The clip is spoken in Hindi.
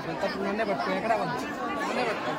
ಸ್ವಲ್ಪ ಪುಣ್ಯ ಬರ್ತೇವೆ ಕಡೆ ಬಂದು ಪುಣ್ಯ ಬರ್ತೇವೆ